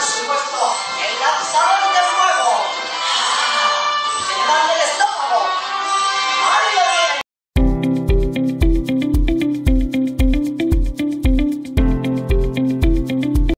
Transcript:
forte, não.